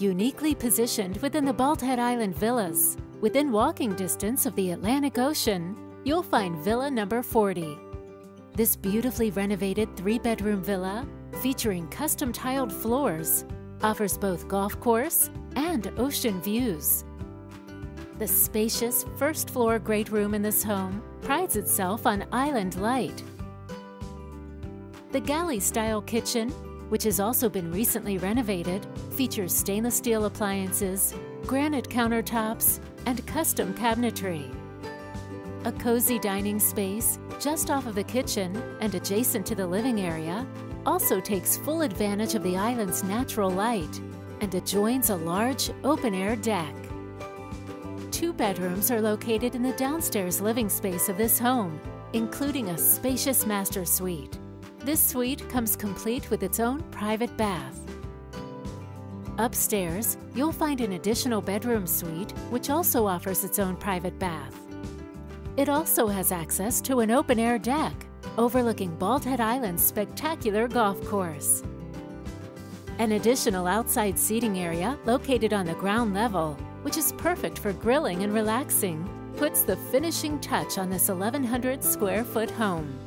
Uniquely positioned within the Bald Head Island Villas, within walking distance of the Atlantic Ocean, you'll find Villa number 40. This beautifully renovated three-bedroom villa, featuring custom tiled floors, offers both golf course and ocean views. The spacious first floor great room in this home prides itself on island light. The galley style kitchen, which has also been recently renovated, features stainless steel appliances, granite countertops, and custom cabinetry. A cozy dining space just off of the kitchen and adjacent to the living area also takes full advantage of the island's natural light and adjoins a large open-air deck two bedrooms are located in the downstairs living space of this home, including a spacious master suite. This suite comes complete with its own private bath. Upstairs, you'll find an additional bedroom suite, which also offers its own private bath. It also has access to an open-air deck overlooking Bald Head Island's spectacular golf course. An additional outside seating area located on the ground level which is perfect for grilling and relaxing, puts the finishing touch on this 1,100 square foot home.